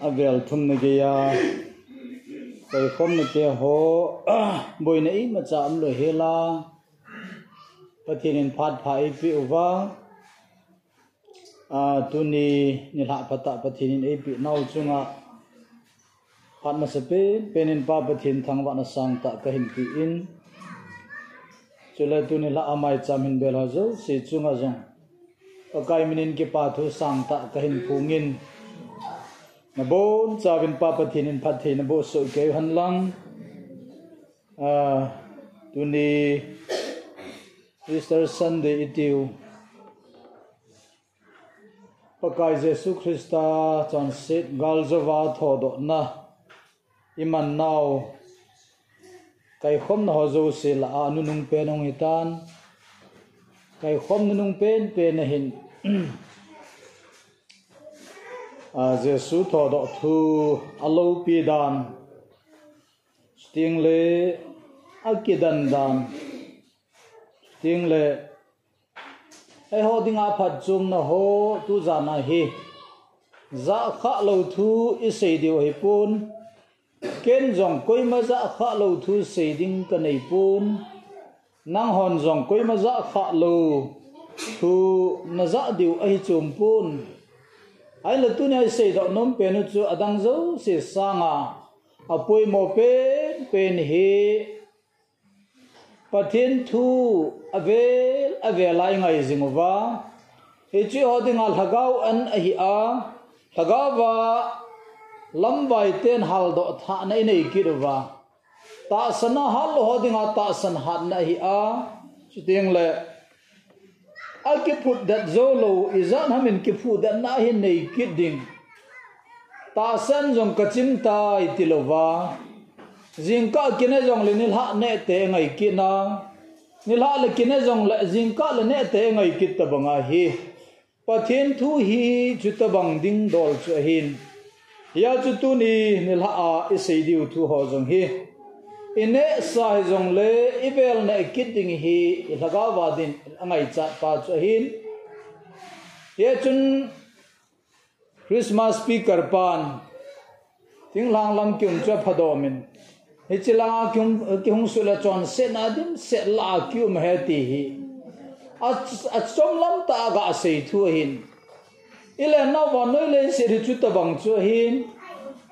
avel thum na ge ya. Kai khom na ke ho ah, boi na i ma cha am lo he la. Pathin in phat pha i pi uwa a ah, tu ni ni la pata pathin in e pi nau chunga. Phat ma se pe, pen in pa pathin thang wa na sang ta ka hin pi in. Chula tu ni la amai cham hin bel ha zo, si chunga zong kai minin ke pa thu sang ta ka hin phungin na bon chawin pa pathin in phat na bo so ke han lang. A tu ni, Easter Sunday itiu pakai Jesu Christa chon sit galzova thodo na. Iman nau kai khom na hozo se la anu nung pe nong hitan kai khom nung pen, pe na À, hin a Jesu thodo thu alo pi dan sting le akidan dan sting le ai ho ding a phat chung na ho tu za na hi. Za kha lo thu i se di hi pun. Ken jong koi ma za kha lo thu se ding ka nei pun. Nang hon jong koi ma za kha lo thu na dạ za diu ai chum pun ai là tu ne xây do nom pe nu chu adang zo se sanga apoi mo pe pen he pathin thu avel avelai ngai zingwa he chi hodinga lhagau an ahi a. Lhagawa lambai ten hal do tha nei nei kirwa ta sana hal hodinga ta san hat na hi a. Chiting le aki put that zolo, izan hamin ki phu that na hin nei kiding ta san jong kachim ta itilova zingka kine jong le nil ha ne te ngai kina nil ha le kine jong le zingka le ne te ngai kit ta banga hi. Pathin thu hi chuta bang ding dol chu hin. Ya chu tu ni nil ha a e isei diu thu ho jong hi ine sai jong le ivel na kit hi laga wa din angai cha, pa chu hin. Ye chun christmas speaker pan, ting lang lam kyum cha phadomin. He chila kyum kyung su la chon, se na din, se la kyum he ti hi. A chom lam ta ga se thu hin. Ile na wa noi le se ri chu ta bang chu hin.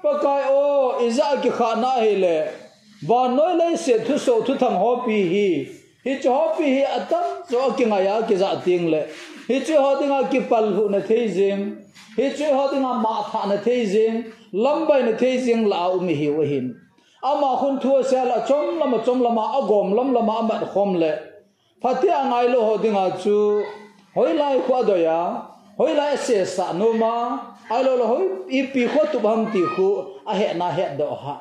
Pakai o oh, iza ki khana hi le và nói lên sẽ thu so thu thằng họ pi hi. Hi cho họ pi hi atam zo cho nga ya cái za tiếng lệ. Hi họ ho tiếng cái pal hu na thấy riêng. Hi chu ho dinga ma thà na thei jing lambai na thei jing la u mi hi wa hin ama hun thua se là chom lama chom lama agom lam lama amat khom phát hiện ngay lo ho tiếng chu hoi lai qua đời à hoi lai sẽ sa nô ma, ai lo lo hoi i pi tu bam ti khu a hẹn na hẹn đó ha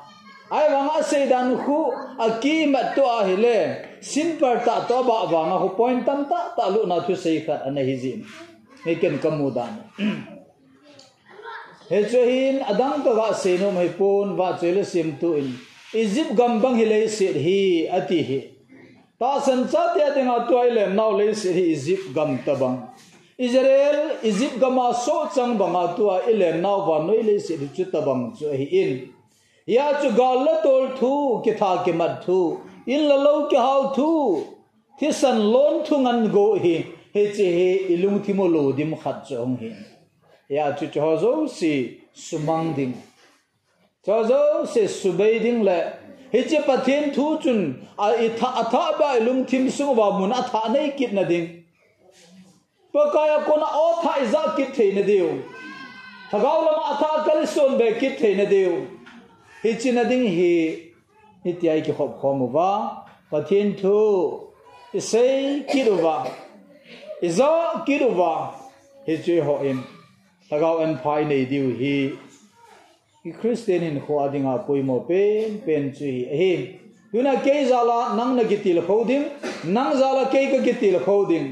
ai wanga se dan khu a ki ma to a hi le sin par ta to ba wanga ho point tam ta ta lu na thu sei khat ana hi jin he ken kamu dan he chohin adang to ga se no mai pon wa chele sim tu in Egypt gambang hi lei sit hi ati hi. Ta san cha te dinga toy lem naw lei sit hi Egypt gam tabang Israel Egypt gama so chang banga tua ilem naw wa noi lei sit chu tabang chu hi in la tol thu ki tha ki mat thu in la lo ki hau thu thi san ngan go hi he che he ilung thi mo lo dim khat chong hi ya chu cho zo si sumang ding cho zo se subei ding le hi che pathin thu chun a i tha atha ba lung thim su wa mun a tha nei kit na ding pa kaya kona o tha iza kit thei na deu thagaw lama atha kal son be kit thei na deu hi chi na ding hi hi ti ai ki khop khom wa pathin thu isei kiruwa iza kiruwa hi che ho in thagaw an phai nei diu hi. Ki christian in kho ading a adinga poimo pe, pen chui hi yuna ke zala nang na gitil khoding nang zala ke ka gitil khoding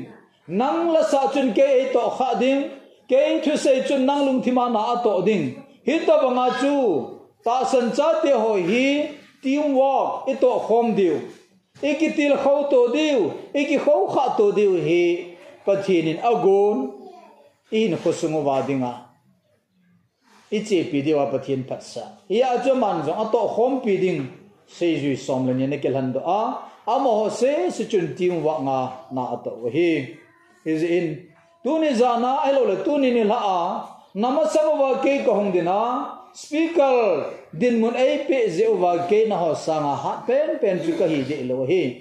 nang la sa chun ke e to kha ding. Ke in thu se chun nang lung thima na to ding. Hi to banga chu ta san cha te ho hi team work e to khom diu e ki til khâu to diu e ki khâu kha to diu hi. Pathinin agon in khosungo wadinga ichi pi diwa pathin phatsa ya cho man zo ato khom pi ding sei ju som le ne kel han do a. Amo ho se si chun tim wa nga na ato hi. Is in, tu ni zana ai lo le tu ni ni la a. Namasama wa ke ko hong dina speaker, din mun ai pe je wa ke na ho sanga ha pen pen ju ka hi de lo hi.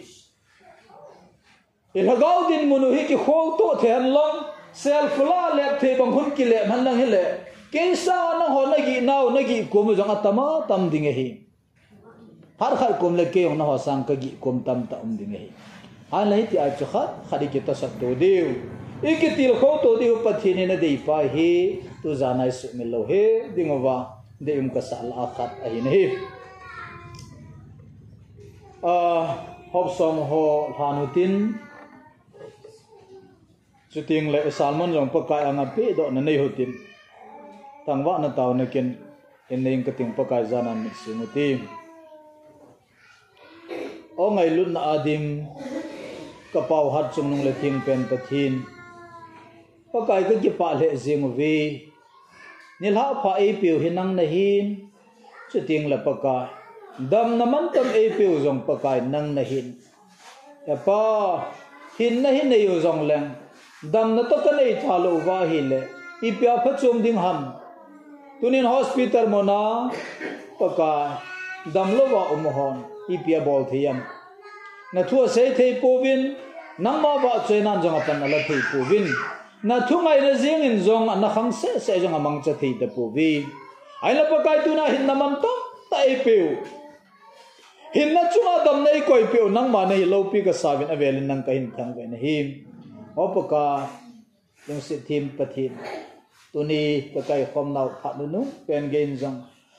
E Ilhagau din mun hi ki khol to then long, self la le the bang hun ki le man lang hi le ke sa na ho na gi nau, na gi ko e mu jang atama, tam ding e hi. Har khar kum le ke na ho sang ka gi kum tam ta um ding hi. An lai ti a chu khat khadi ki ta sat to deu ikitil kho to deu pathini na dei pa hi, tu janai su milo he dingwa de um ka sal a khat a hin hi a hop som ho hanutin chuting le salmon jong pa kai anga pe do na nei hotin tangwa na taw na ken in nei ka ting pa kai zana mi simuti o ngai lut na adim ka pau hat chung nung le thing pen pathin pa kai ka ki pa le jing vi ni la pha e piu hinang na hin chu ting la pa ka. Dam na man tam e piu zong pa kai nang na hin pa hin na hin nei zong leng. Dam na to ka nei thalo wa hi le. I pya pha chum ding ham. Tunin hospital mo na. Pa ka, dam lo wa um hon. I pya bol thiam na thua sei thei povin nang ma ba choi nan jong apan ala thei povin na thu ngai na zing in zong na khang se se jong amang cha thei pu vi. Ai la pakai tu na hin namam to, ta e peu hin na chunga dam nei koi peu nang ma nei lo pi ka savin avel nang ka hin thang ve na him opaka se thim tim tu ni pakai khom nau pha nu nu, pen gain jong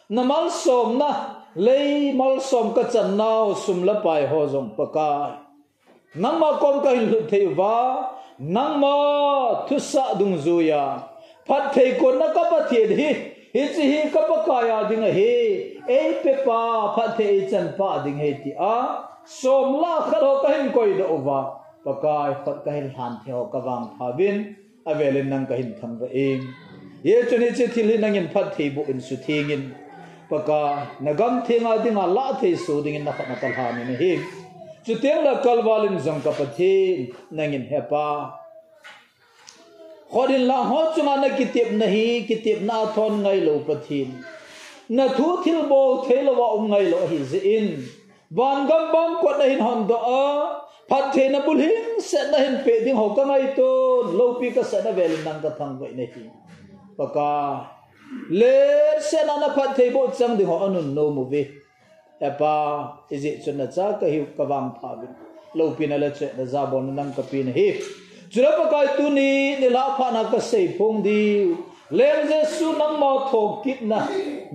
na mal som na, lei mal som ka chan nau sum la pai ho jong paka nang ma kom ka hin thei va nang ma thu sa dung zu ya. Phat thei ko na ka pa thien hi hi chi hi ka pa ka ya ding hi. E pe pa phat thei chan pa ding he ti a. Som la khalo ka hin koi do wa pakai khot ka hin han theo ka wang phavin avelin nang ka hin thang va em ye chuni thi thil nang in phat thei bu in su thingin paka nagam ding a la thei su ding in na khat na kal han ni hi chu teng la kalwalin zang ka pathi nangin hepa. Khodin la ho chunga na kitip nahi, kitip na thon ngai lo pathin. Na thu thil bo thelo wa um ngai lo hi in van gam bam ko na hin hon do a phát thế na bul hin sẽ na hin pe ding ho ka ngai to, lo pi ka sẽ na vel nang ka thang vai na hi. Pa ka le sẽ na na phát thế bo chang ding ho anun no mu ve apa is it chun na cha ka hi ka wam pha bi lo pi na le che da za bon nam ka pi na hi chura pa kai tu ni ni la pha na ka sei phong di. Lem je su nang ma tho kit na,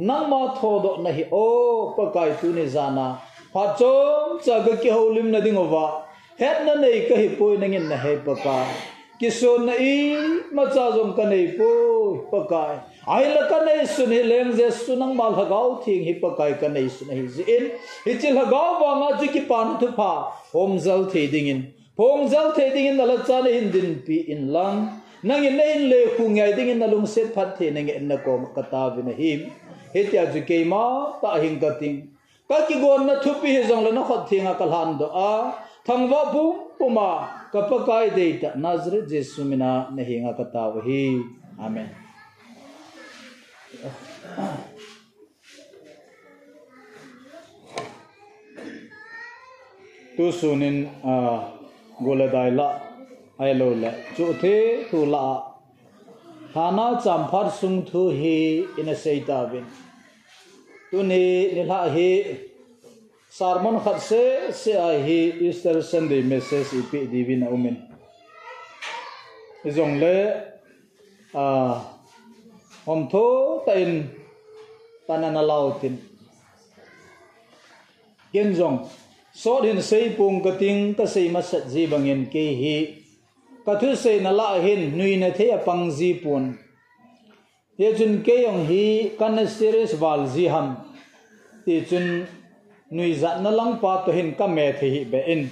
nang ma tho do na hi. O, pa kai tu ni za na. Pha chom cha ga ki ho lim na ding wa het na nei ka hi poi na ngin na he paka kisun na i, ma cha jom ka nei poi paka ai la ka nei sun hi leng je sunang mal hagau thing hi paka ka nei sun hi zin hi chil hagau wa nga chi ki pan thu pha hom zal the ding in phong zal the ding in. La cha in hin din pi in lang nang in nei le khu ngai ding in na lung set phat the na nge na ko ka ta vi na him he tia ju ke ma ta hing ka ting ka ki gon na thu pi he jong la na khot thinga cái han do a. Thangwa pu puma kapakai ta nazareth jesu mina nehinga ta hi amen tu sunin a uh, goladai la ai lo la chu the tu la hana champhar sung thu hi in a sei ta bin. Tu ni ni la hi, sarmon khat se se a hi, easter sunday message ipi divin umen izong le a hom tho tain tanana lautin ken jong so din sei pung ka ting ka sei ma sat ji bangin ke hi. Ka thu sei na la hin nui na the apang ji pun ye chun ke yong hi kan series wal ji ham ti chun nui zat na lang pa to hin ka me the hi be in.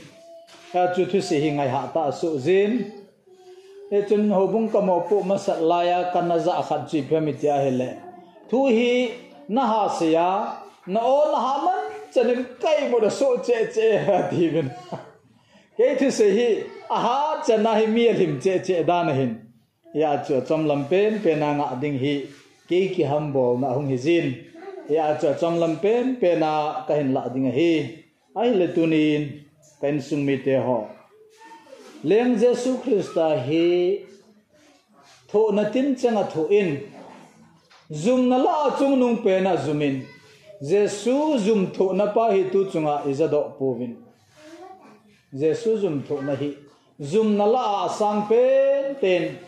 Ka chu thu si hi ngai ha ta su zin chun ho bung ka mo pu ma sat la ya kan na za khat chi phe mi tia hele. Thu thu hi na ha se ya na o la ha man chen kai mo da so che che ha di ben ke thu se hi a ha chen na hi mi lim che che da na hin ya chu chom lam pen pe na nga ding hi ke ki ham bol na hung hi zin. Ya chu chom lam pen pe na ka hin la ding hi. Ai le tunin pen sung mi te ho lem jesu christa hi tho na tin changa tho in. Zum na la chung nung pe na zumin jesu zum tho na pa hi tu chunga izado povin jesu zum tho na hi. Zum na la sang pe ten.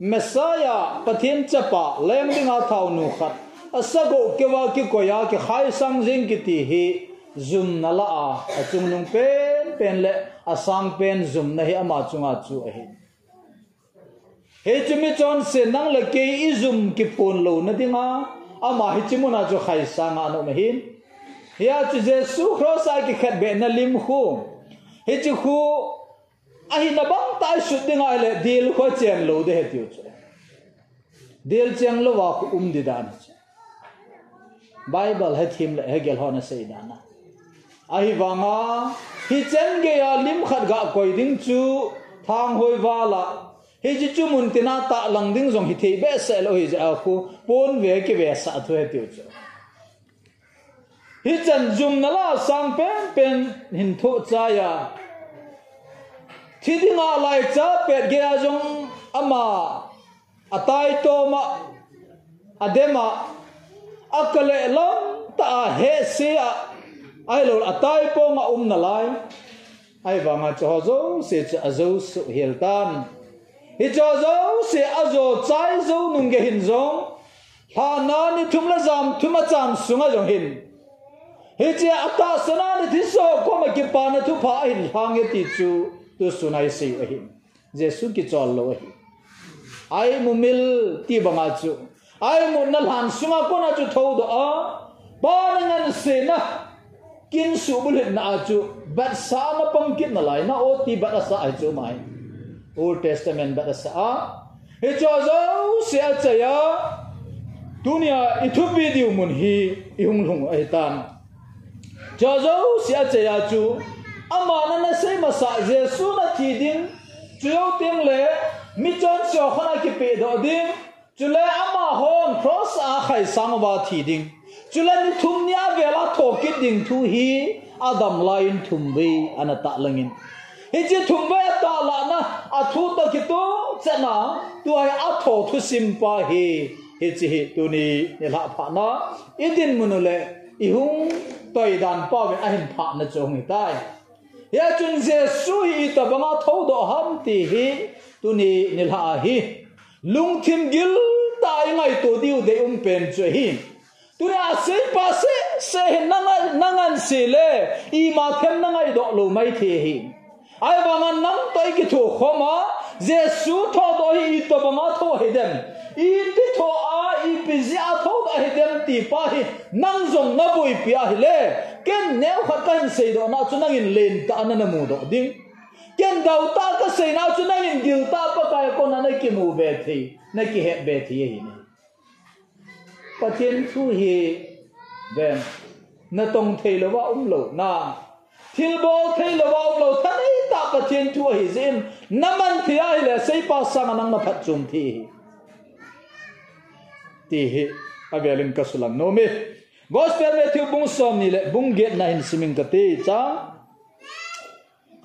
Messiah, pathin chapa, lem dinga thau nu khat. Asago kewa ki koya ki khai sang jing ki ti hi. Zum na la a chung nung pen pen le. Asang pen zum na hi ama chunga chu a hi he chumi chon se nang le ke izum ki pon lo na dinga ama hi chimuna chu khai sang a no hin ya chu jesu cross a ki khat be na lim khu he chu khu a hi na bang tai su dinga le dil kho chen lo de he tiu chu dil cheng lo wa khu um di dan bible he thim le he gel hona sei na na vanga hi chen ge ya lim khat ga koi ding chu thang hoi wa la. Hi ji chu mun tina ta lang ding jong hi thei be se lo hi ja khu. Pon ve ke ve sa thu he tiu chu. Hi chen zum na la sang pen pen hin tho cha ya. Thi ding a lai cha pet ge ya jong ama. Atai to ma. Adema akale lom ta he se a ai lo atai po nga um na lai? Ai wa nga cho zo se cha zo su hel tan. Hi cho zo se a zo chai zo nung ge hin zong ha na ni thum la zam, thum a cham sunga jong hin. Hi che ata sana ni thi so, ko ma ki pa na thu pha hin hang cái ti chu, tu sunai se a hin. Jesu ki chol lo hi ai mumil ti banga chu. Ai mu na lan sunga ko na chu tho do a ba na ngan se na kin su bulit na achu, bat sa na pam kit na lai, na o ti bat sa ai chu mai. Old testament bat sa. A he cho zo se a cha ya, dunia ithu video mun hi, ihung lung ai tan. Cho zo se a cha ya chu, ama na na se ma sa jesu na ti ding chu yo ting le, mi chon cho khona ki pe do ding chu le ama hon cross a khai sang ba ti ding chulan thum nia vela cái ding thu hi, adam lain thum bi ana ta langin hi chi thum be ta la na, a thu ta ki to chana tu ai a tho thu sim pa hi. Hi chi hi tu ni ni la pha na. Idin munule i hung toi dan pa ve a hin pha na chong ni tai. Ya chun je su hi ta banga tho do ham ti hi, tu ni ni la hi. Lung thim gil, tai ngai to diu de um pen chu hi tuya se pa se se nangan nangan se le i ma them nangai do lo mai the hi ai ba ngan nam toi ki tho khoma jesu tho do hi to ba ma tho he dem i ti tho a i pi zi a tho ba he dem ti pa hi nang zong na boi pi a hi le ken ne khat kan se do na chu nang in len ta na na mu do ding ken dau ta ka se na chu nang in gil ta pa ka ko na na ki mu be thi na ki he be thi hi ne patien thu hi then nó tong thei là vào ông lo na thil bo thei lo wa um lo than ei ta patien thu hi zin naman thì ai le sei pa sang nang na phat chum thi ti hi avelin kasulang no me gospel me thiu bung som ni le bung get na hin siming ka te cha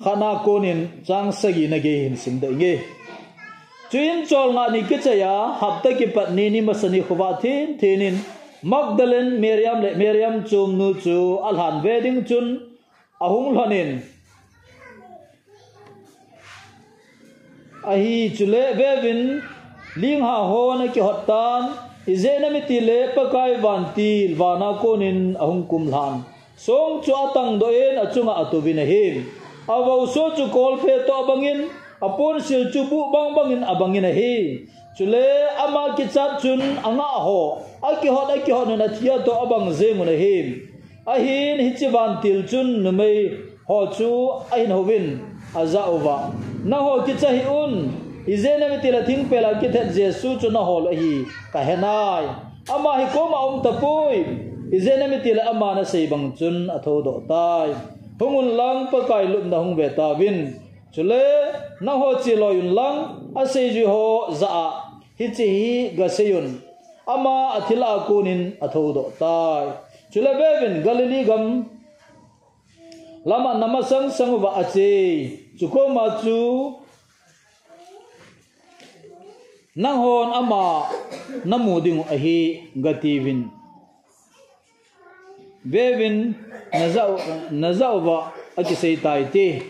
khana konin chang sagi na ge hin sim da nge chuin chol nga ni ke chaya hapta ki patni ni masani khuwa thin thinin magdalen miriam le miriam chum nu chu alhan wedding chun. À, ahung lonin ahi à, chule vevin ling ha ho na ki hotan izena mi ti le pakai van til wana konin ahung kum lan song chu atang do en achunga atubin him awo so chu kol phe to bangin apun sil chu bu bang bangin abangin hi. Chule ama ki chat chun anga ho. Aki hot aki hot na thia to abang ze mun him. Ahin hichiban til chun numei ho chu ain hovin aza ova na ho ki chahi un. Izena mi tila thing pela ki thet jesu chu na hol hi. Ka henai ama hi ko ma om tapui izena mi tila ama na sei bang chun atho do tai. Hungun lang pa kai lut na hung ve ta win chule, na ho chi lo yun lang, a sei ju ho za hi chi hi ga seyun ama athila kunin atho do tai. Chule bevin galili gam. Lama namasang sang wa ache chuko ma chu. Nang hon ama namu ding a hi gativin bevin nazau nazau a aki sei tai te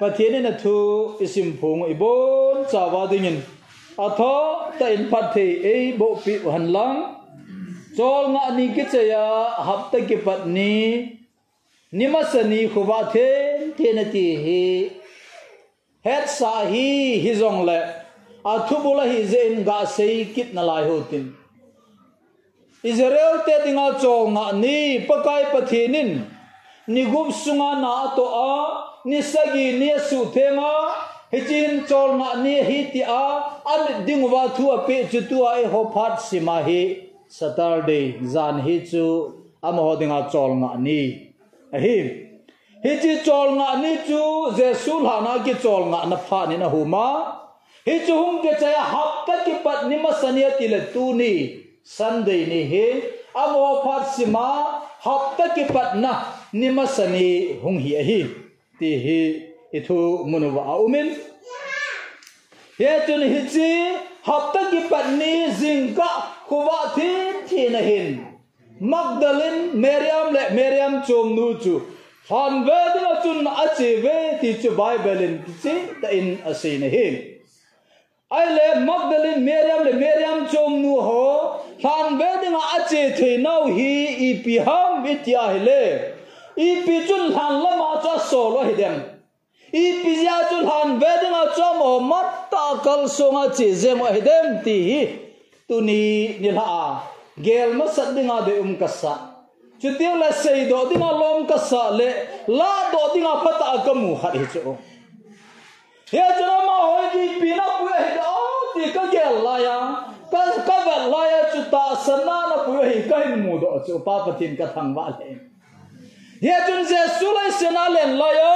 pathiani na thu isim phung ibon chawa dingin atho à, ta in pathe ei bo pi han lang chol nga ni ki chaya à, hapta ki patni nimasani khuwa the the na ti hi. Het sa hi hi zong le athubula à, hi zen ga sei kit na lai hotin Israel te tinga chong nga ni pakai pathinin ni gup sunga na to a, ni sagi ni su thenga hichin chol nga ni hi ti a al ding wa thu a pe chu tu a e ho phat sima hi. Saturday, zan hi chu, am ho dinga chol nga ni. A hi hi chi chol nga ni chu, jesu la na ki chol nga na pha ni na huma hi chu hum ke chaya hapta ki pat ni ma sania ti le tu ni. Sunday ni hi, am ho phat sima hapta ki pat na ni ma sani hung hi hi ti hi ithu munuwa umin he chun hi chi hapta ki pat ni zingka khuwa thi thi na hin. Magdalene miriam le miriam chom nu chu. Han ve ding chun a chi ve ti chu bible in chi ta in asin hi ai le magdalene miriam le miriam chom nu i pi chun han lama cha so lo hi dem i pi ya chun han ve ding a cha mo mat ta kal so nga che zem hi dem ti hi tu ni ni la gel ma sat ding a de um ka sa chu tiêu la sei do ding a lom ka sa le la do ding a phata ka mu ha hi chu he chana ma hoi di pina pu he do ti ka gel la ya ka ka ba la ya chu ta sana na pu he ka mu do chu pa patin ka thang wa le he chun je su lai sena len la ya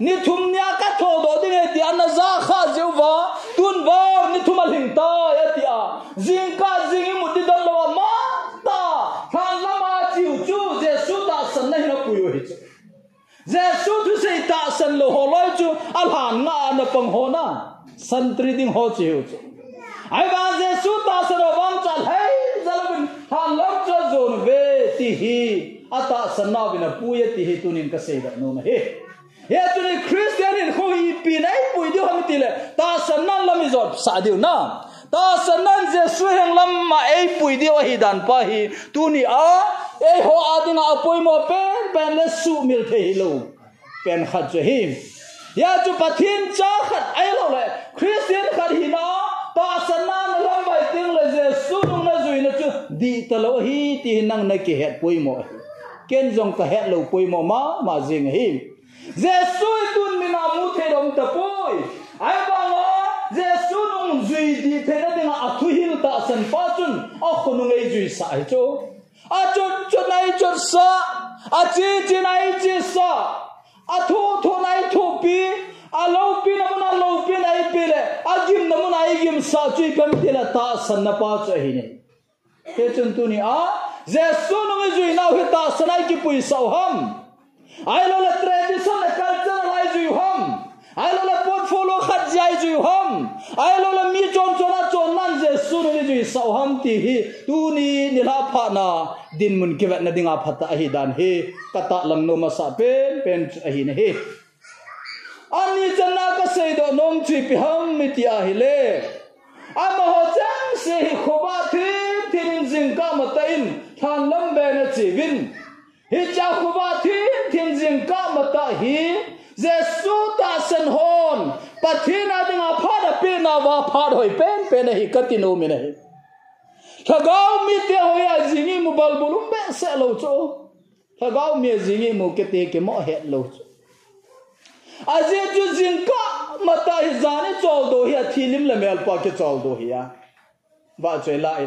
ni thum nya ka tho do ding he ti an za kha je wa tun var ni thum al hing ta ya ti a jing ka jing mu ti dal wa ma ta khan la ma chi chu je su ta san na hi na pu hi chu Giêsu thu sei ta san lo ho loi chu al han nga na pang ho na san tri ding ho chiu chu ai ba Giêsu ta san lo wang chal hei zalabin han lok cho zon ve ti hi ata sanna bina pu ye ti hi tunin ka sei da no ma he he tu ni christian in ho hi pi nai pu di ham ti le ta sanna lam izot sa diu na. Ta sanna je su heng lam ma ei pu di wa hi dan pa hi tu ni a, ei ho adinga apoi mo pen pen le su mil the hi lo. Pen khat je hi. Ya chu pathin cha khat ai lo le. Christian khat hi na, ta sanna lam bai ting le je su di ta lo hi ti nang na ki het pui mo ken jong ta het lo pui mo ma ma jing hi. Je sui tun mi na mu the dom ta pui. Ai ba nga je su nung zui di the na ding a thu hil ta san pa chun. A khu khunung ei zui sa ai cho. A cho cho nai cho sa. A chi chi nai chi sa. A thu thu nai thu pi. A lo pi na mun a lo pi nai pi le. A gim na mun ai gim sa chui pem ti la ta san na pa cha hi ne te chun tu ni a je su no me zui na hu ta sanai ki pui sau ham. Ai lo la tradition la culture lai zui ham. Ai lo la portfolio khat jai zui ham. Ai lo la mi chon chon a chon nan je su no me zui sau ham ti hi. Tu ni ni la pha na. Din mun ki na dinga phata hi dan he kata lang no ma sa pen pen hi. Ne he ani chana ka sei do nom chi pi ham mi ti a hi le. Ama ho chang se hi khoba thi thin jing ka ma ta in than lâm be na chi vin hi cha khoba thi thin jing ka ma ta hi jesu ta san hon pathina bên nào pe na wa bên hoi pen pen tin ôm này thà gạo mi te hoya jingi mu bal bulum bé sẽ lâu chỗ. Cho gạo mi jingi mu ke te ke mo het lo cho aje ju mà ta hi zane chol do hi lim là mèo pa cái chol do hi à và chơi lại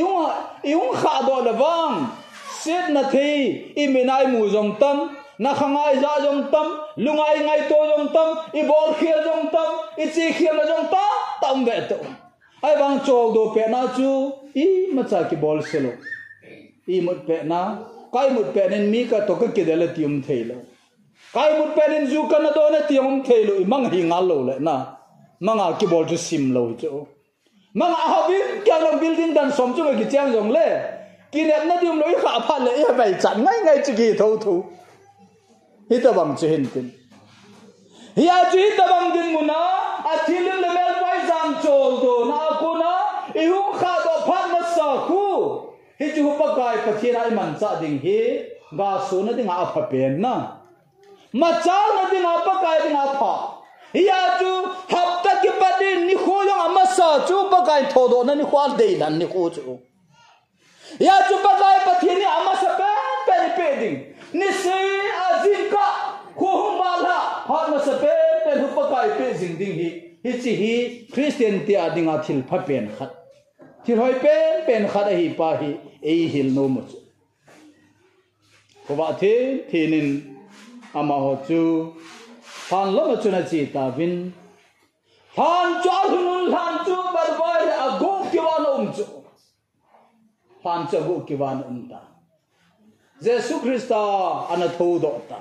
yung yung kha do la wang set na thi, i minai mu jong tam. Na khangai za jong tam, lungai ngai to jong tam, i bol khia jong tam, i chi khia na jong ta, tam ve to. Ai bang chol do pe na chu, i ma cha ki bol selo i mut pe na, kai mut pe nen mi ka to ka ki de la tium thei lo. Kai mut pe nen zu ka na do na tium thei lo, i mang hi ngal lo le na. Manga ki bol chu sim lo chu mang a hobi kyang long building dan som chung ki chang jong le ki net na dim loi kha pha le e bai chan ngai ngai chi ki tho thu hi ta bang chi hin tin ya chi ta bang din mu na a thilin le mel pai jam chol do na ko na i hu kha do phat ma sa khu hi chu pa kai pa thi rai man cha ding hi ga so na ding a pha pen na ma cha na ding a pa kai ding a pha ya chu hapta ki padin ni kho amasa chu pa kai tho do na ni khwal dei dan ni kho chu ya chu pa kai pa thi ni amasa pe pe ni pe ding ni se azin ka kho hum ba la ha ma sa pe pe hu pa kai pe jing ding hi hi chi hi christian ti a ding a thil pha pen khat thil hoi pen pen khat hi pa hi ei hil no mu chu ko ba the thinin ama ho chu phan lo ma chuna chi ta vin phan cho hunun lan chu bar bai a go ki wan um chu. Phan cho go ki wan um ta. Jesu krista, ana tho do ta.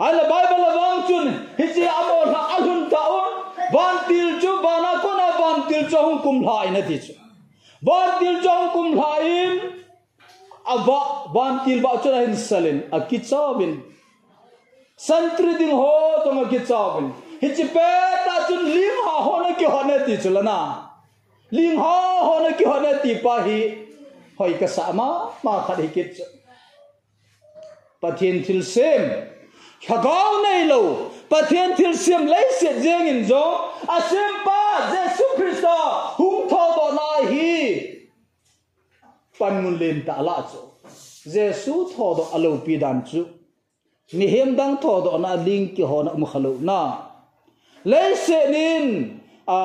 Ala bible wang chun, hi chi amo la alhun ta on van til chu bana ko na, van til cho hum kum lai na ti chu. Van til cho hum kum lai in ava van til ba chu hin salin, a ki chawin santri ding ho to ma ki chawin hi chi pe ta chun lim ha ho na ki ho na ti chu la na lim ha ho na ki ho na ti pa hi. Hoi ka sa ma ma khat hi ki chu pathian thil sem khagau nei lo pathian thil sem lấy se jeng in zo a sem pa jesu christo hung tho do na hi. Pan mun len ta la chu jesu tho do alo à pi dan chu ni hem dang tho do na ling ki ho na mu khalo na lấy se nin a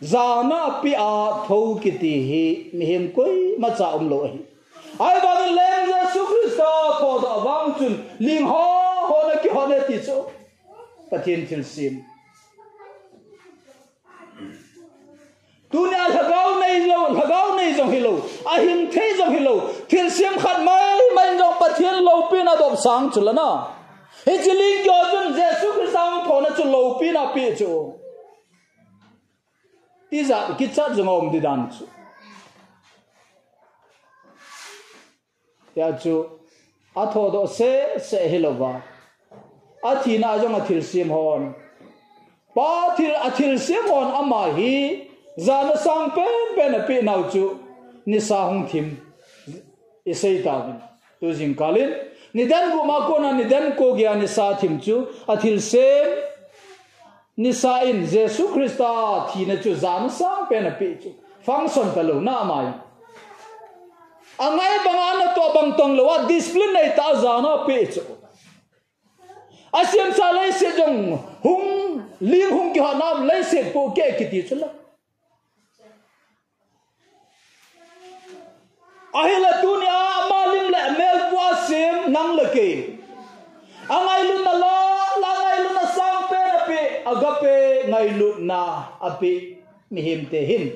zana pi a tho ki ti hi, mi hem koi ma cha um lo hi. Ai ba den lem jesu christo tho do wang chun, ling ho ho na ki ho na ti chu pathian thil sim. Dunia lagau nei lo lagau nei jong hilo a him the jong hilo thil sim khat mai mai jong pathian lo pin adop sang chulana he chiling yo jun jesu christ sang thona chu lo pin a pi chu ti za ki cha jong om di dan chu ya chu a tho do se se hilo ba a thi na jong a thil sim hon pa thil a thil sim hon ama hi zana sang pen pen a pi nau chu ni sa hung thim isai ta bin tu jing kalin ni dan gu ma ko na ni dan ko gya ni sa thim chu a thil sem ni sa in jesu christa thi na chu zana sang pen a pi chu. Function ta lo, na mai. Angai banga na to bang tong lo wa discipline nei ta zana pi chu. Asiam sa lai se jong hung, ling hung ki puasim nang leke angai lu na la la ngai lu na sang pe na pe agape ngai lu na api mihim te hin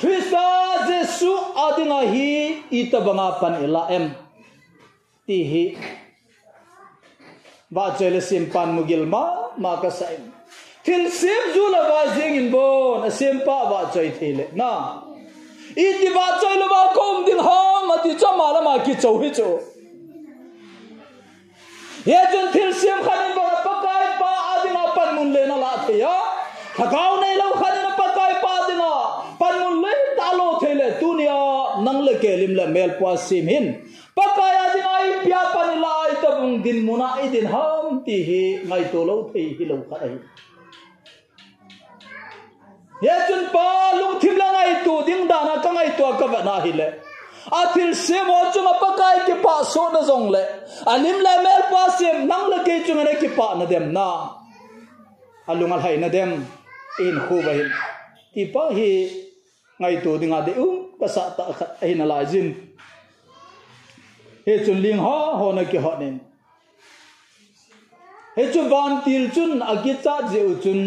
Krista Jesu adinga hi itabanga pan ila em ti hi ba chele sim pan mugil ma ma ka sai thil sim ju la ba jing in bon sim pa ba choi thile na i ti ba choi lo ba kom ding ha ma ti cha ma la ma ki chou hi cho ye chun thil sim khan ba pa kai pa adinga pan mun le na la the ya khagau nei lo khan na pa kai pa dina pan mun le ta lo the le nang le ke lim le mel pa sim hin pakaya ding ai pia pan lai ta bung din muna i din ham ti hi ngai to lo thei hi lo kha ai ye chun pa lung thim la ngai tu ding da na ka ngai to ka va na hi le a thil se mo oh, chu ma pakai ki pa so na zong le. Alim la mel pa sim, nang la ke chu na ki pa na dem na. Alungal hai na dem. In khu ba hin. Ti pa hi, ngai tu dinga de um ka sa ta khat ai na lai jin he chun ling ho ho na ki ho nen. He chu van til chun agi cha je u chun,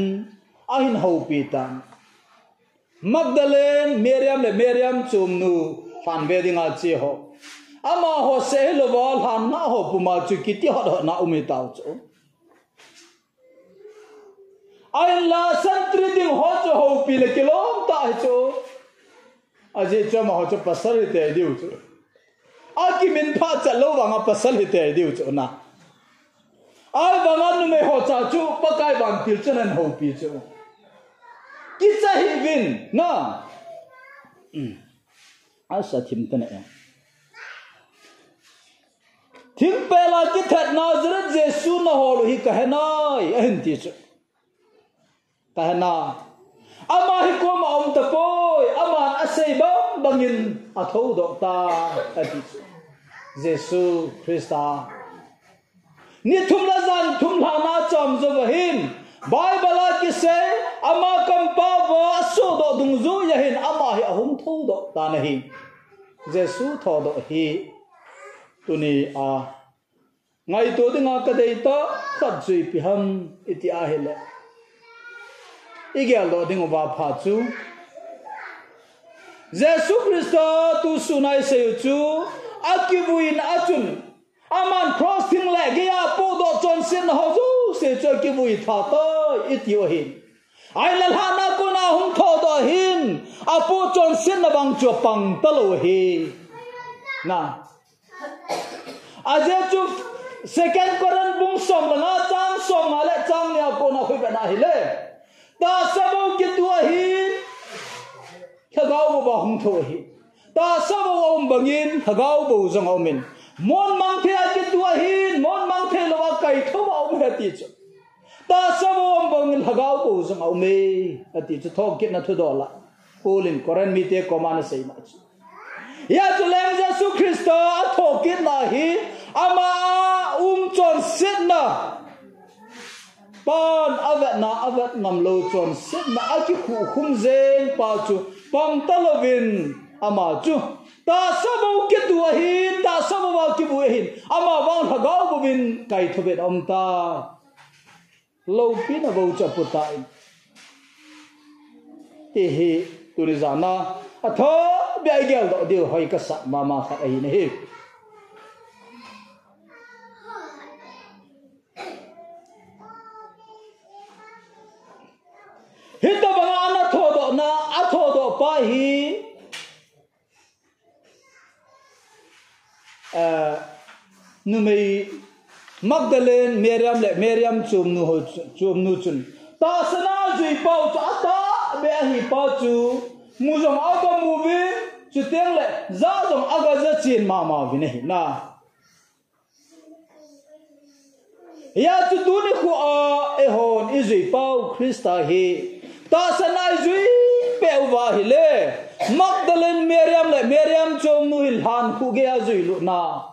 a hin ho pi tan. Magdalen miriam le miriam chum nu. Fan ve dinga chi ho ama ho se lo wal han na ho puma chu ki ti ho na umi tau chu ai la santri ding ho chu ho pi le kilom ta chu aje cho ma ho cho pasal te diu chu a ki min pha cha lo wa nga pasal te diu chu na ai ba nu me ho cha chu pa kai ban pil chen ho pi chu ki cha hi vin na a asa thim ta ne thim pe la ki that nazaret jesu na ho hi kahna en ti chu kahna ama hi ko ma om ta poi ama asei ba bangin atho do ta. Ati jesu krista ni thum la zan thum la na chom zo hin bible ki se ama kam pa wa so do dung zu ya hin ama hi ahum tho do ta na hi jesu tho do hi tuni a ngai to dinga ka dei ta khat zui pi ham iti a hele igel lo ding ba pha chu Jesu Christo tu sunai se chu akibuin achun aman crossing le ge ya po do chon sin ho chu se chu akibui tha ta itio hin ai la na ko na hum tho do hin a po chon sin na bang chu pang ta hi na. A je chu second koran bung som la chang som ma le chang ya ko na khoi ba na hi le ta sabo ki tua hi hagau ba hung tho hi ta sabo om bangin hagau bo zong om min. Mon mang the ki tua hi mon mang the lo kai tho ba om ha ti chu ta sabo om bangin hagau bo zong om me ati chu tho kit na thu do la polin koran mi te ko man sei ma chu ya chu lem jesu christo a tho kit na hi ama um chon sit na pan avet na avet nằm lo chon sit na aki khu khum zen pa chu pam talovin ama chu ta sabo ke tu hi ta sabo wa ki bu hin ama wang ha gau bu bin kai thobet om ta lâu pin na bo cha puta te he tu ri na. A tho bi ai gel do dio hoi ka sa ma ma khat ai ne he hita banga ana thodo na đó pa hi numei Magdalene, Miriam le Miriam chum nu ho chum nu chun ta sana zui pau cha ta be hi pa chu mu zong a ko mu vi chu teng le za zong a ga za chin ma ma vi nei na. Ya chu tu ni khu a e hon i zui pau Krista hi ta sana zui pe wa hi le Magdalene, miriam le miriam chum nu il han khu ge a zui lu na.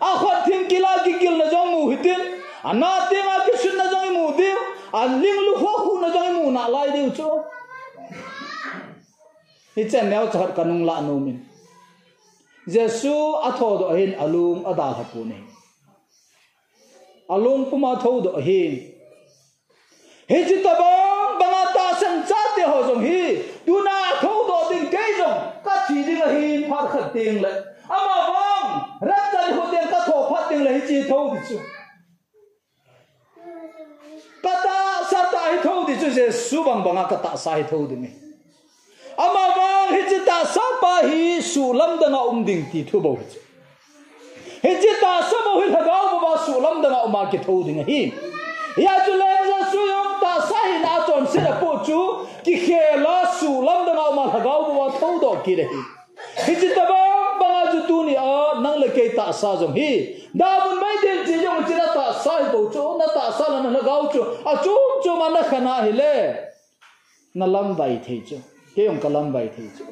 a khat thim kila ki kil na jong mu hitin ana te ting ki sun na jong mu di a ling lu ho khu na jong mu na lai di chu ni chen neo chat kanung la nu min jesu a tho do hin alung ada ha pu ne alung puma tho do hin he chi ta bang banga ta san cha te ho jong hi tu na tho do ding ke jong ka chi ding hin phar khat ting le ama ba long rat chan hu ten ka tho phat ting le chi tho di chu ta sa ta hi thâu di chu je su bang bang ka ta sa hi thâu di ni ama vâng, wang hi chi ta sa pa hi su lâm da na um ding ti thu bo chu hi chi ta sa mo hi la ba ba su lam da na um ma ki tho ding hi. Ya chu le ra su yong ta sa hi na chon se da po chu ki khe la su lâm da na um ma la ba ba tho do ki re hi chi ta ba banga tu ni a nang le ke ta sa jong hi da bun mai den chi jong chi na ta sa hi bo chu na ta sa la na ga chu a chu chu ma na khana hi le na lam bai thei chu ke yong kalam bai thei chu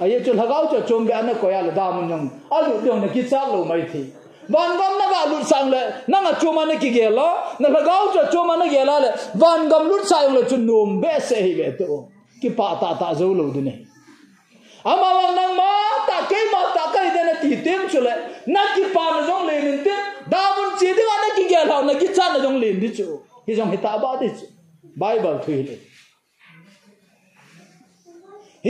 a ye chu lagao chu chom be ana ko ya la da mun yong a lu yong na ki cha lo mai thi van gam na ga lut sang le na nga chu ma na ki ge la na lagao chu chu ma na ge la le van gam lut sa yong le chu num be se hi be to ki pa ta ta zo lo du ne ama wang nang ma ta ke ma ta kai de na ti tem chule na ki pa na jong le nin te da bun chi de na ki ge la na ki cha na jong le di chu hi jong hita ba di chu bible thui le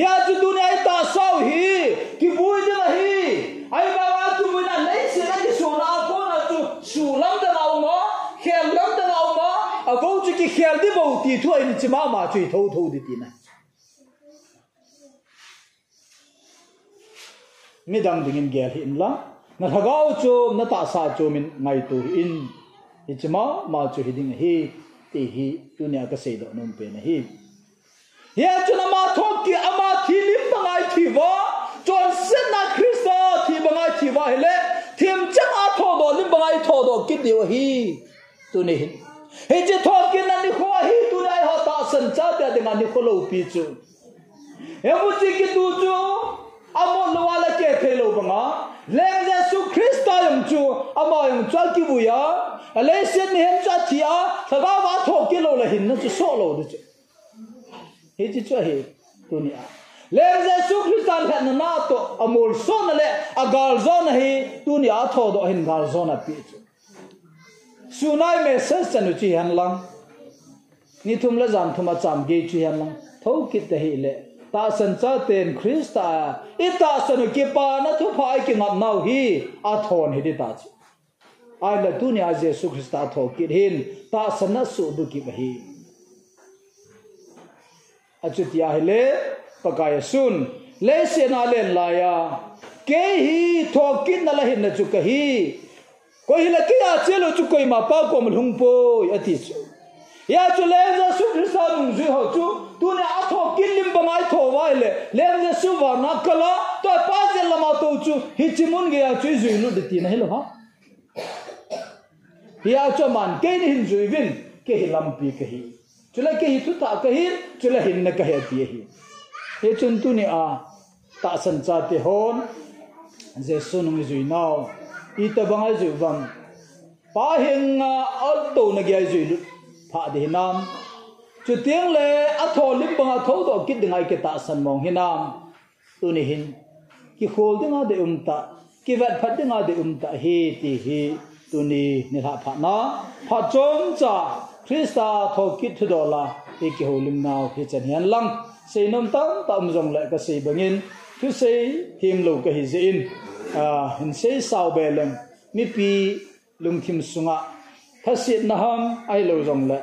ya chu dunia ta sau hi ki bui de hi ai ba wa tu bui na nei se na ki su na ko na chu su lam da na ma khel lam da na ma a go chu ki khel di bo ti thu ai ni chi ma ma chui thâu thâu di ti na mi dingin gel hin la na thagao chu na ta sa chu min ngai tu in hi chima ma chu hi ding hi ti hi dunia ka sei do nom pe na hi ya chu na ma thok ki ama thi lim bangai thi wa chon sen na kristo thi bangai thi wa hele thim chang a tho do lim bangai tho do ki de hi tu ni hin he je tho ki na ni kho hi tu dai ho ta san cha ta de ma ni kho lo pi chu he bu chi ki tu chu amo lowala ke phelo banga. Leng jesu kristo yong chu amo yong chal ki bu ya ale sen hem cha thia thaba wa tho ki lo la hin na chu so lo de chu he chi chu he tu ni a leng jesu kristo la na na to amol so na le agal zo na he tu ni a tho do hin gal zo na pi chu sunai me ses chanu chi han lang. Ni thum la jam thuma cham ge chi han lang. Thau ki te he le. Ta san cha ten krista i ta san ki pa na thu phai ki ngam nau hi a thon hi ta chu ai la tu ni dunia jesu krista tho ki hin ta san na su du ki hi achut ya hele pakaya sun le se na len la ya ke hi tho kin na la hin na chu ka hi ko la ki a chelo chu koi ma pa ko mlung po ya ti chu ya chu le jesu krista dung ju ho chu tu ne a tho ba mai tho wa le. Ne su wa na kala to e pa je la ma to chu, hi chi mun ge ya chu ju lu de ti na. Hello, ha? Ya cho man ke ni hin ju vin ke hi lam pi ke hi. Chula ke hi tu ta ke hi, chula hin na ke he ti e hi. He chun tu ni a, ta san cha te hon, je su nu mi ju nau i ta bang ju bang pa hin a al to na ge ju lu pha de nam chu tiếng le a tho lim bang a tho do kit dingai ke ta san mong hinam tu ni hin ki khol dinga de um ta ki vat phat dinga de um ta hi ti hi tu ni ni ha pha na pha chom cha krista tho kit thu do la e ki ho lim naw hi chen hian lang sei nom tam tam jong le ka sei bangin thu sei him lo ka hi zin a hin sei sau be leng mi pi lung thim sunga thasit na ham ai lo jong lại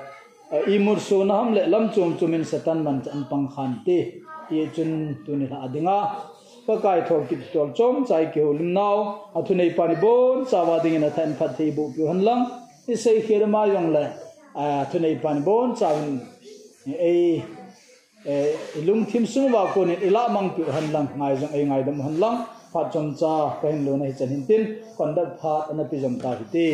imur su na ham le lam chum chumin satan man chan pang khan te ye chun tu ni ha dinga pa kai thok kit tol chom chai ke ho nau naw nei pani bon chawa ding na than phat thei bu pi han lang i sei khir ma yong le a thu nei pani bon chawin ei lung thim sung wa ko ni ila mang pi han lang ngai jong ei ngai dam han lang phat chom cha ka lo na hi chan hin tin kon da phat ana pi jom ta hi ti